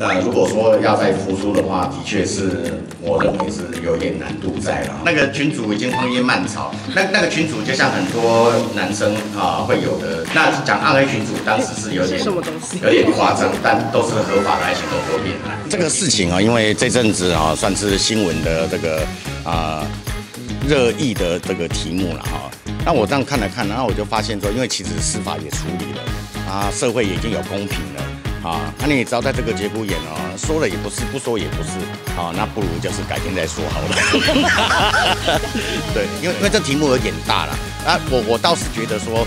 呃，如果说要再复出的话，的确是我认为是有点难度在了。那个群主已经荒烟蔓草，那那个群主就像很多男生啊会有的。那讲暗黑群主当时是有点什么东西？有点夸张，但都是合法的爱情都多变态。这个事情啊，因为这阵子啊算是新闻的这个啊热议的这个题目了哈。那我这样看来看，然后我就发现说，因为其实司法也处理了啊，社会已经有公平了。啊，那你也知道，在这个节骨眼哦，说了也不是，不说也不是，啊，那不如就是改天再说好了。对，因为因为这题目有点大了，啊，我我倒是觉得说，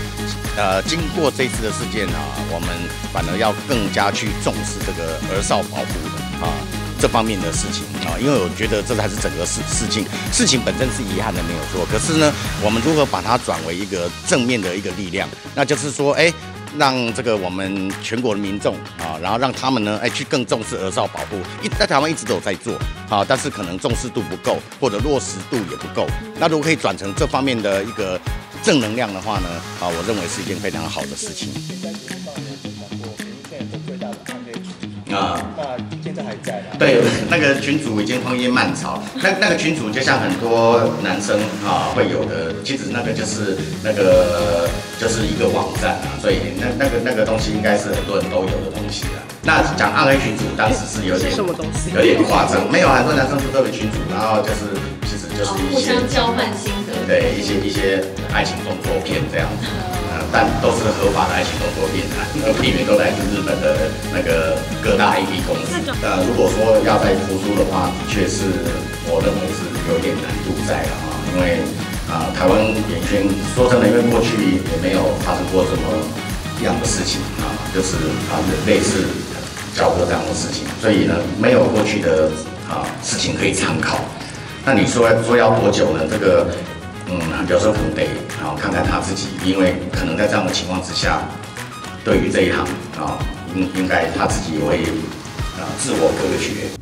呃，经过这次的事件啊，我们反而要更加去重视这个儿少保护的啊这方面的事情啊，因为我觉得这才是整个事事情，事情本身是遗憾的没有错，可是呢，我们如何把它转为一个正面的一个力量，那就是说，哎。让这个我们全国的民众啊，然后让他们呢，哎，去更重视儿少保护。一在台湾一直都有在做，啊，但是可能重视度不够，或者落实度也不够。那如果可以转成这方面的一个正能量的话呢，啊，我认为是一件非常好的事情。啊，那现在还在对，那个群主已经荒烟漫草。那那个群主就像很多男生啊会有的，其实那个就是那个就是一个网站啊，所以那那个那个东西应该是很多人都有的东西啊。那讲暗黑群主当时是有点什么东西？有点夸张，没有很多男生是特别群主，然后就是其实就是一些互相交换心得，对一些一些爱情动作片这样子。但都是合法的爱情动作片啊，而片源都来自日本的那个各大 A P 公司。呃，如果说要再复出的话，的确是我认为是有点难度在了啊，因为啊，台湾演艺圈说真的，因为过去也没有发生过什么样的事情啊，就是啊类似交割这样的事情，所以呢，没有过去的啊事情可以参考。那你说说要多久呢？这个？嗯，有时候可能得啊看看他自己，因为可能在这样的情况之下，对于这一行啊，应应该他自己也会啊自我隔绝。